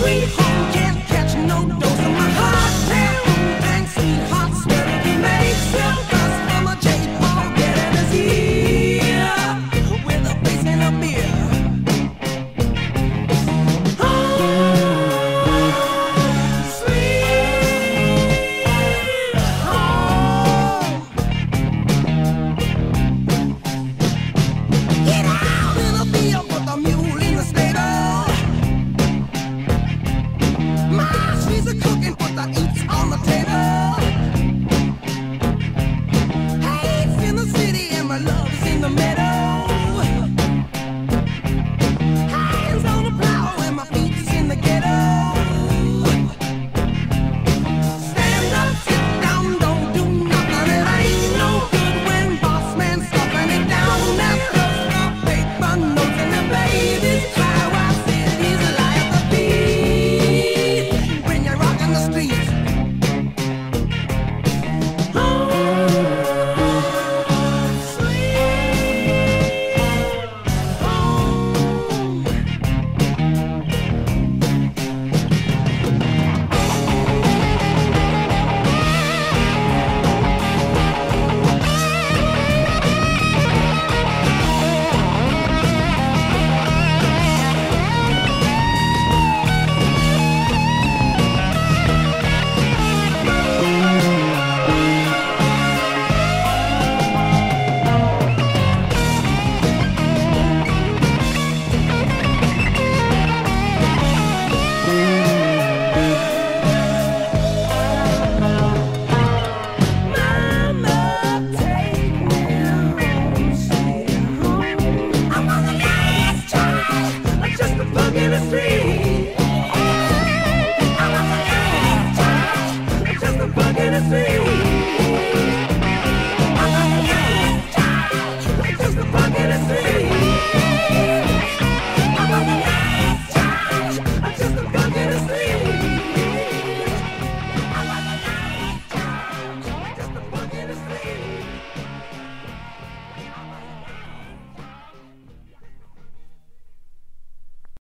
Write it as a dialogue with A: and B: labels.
A: sweetheart. Love is in the middle.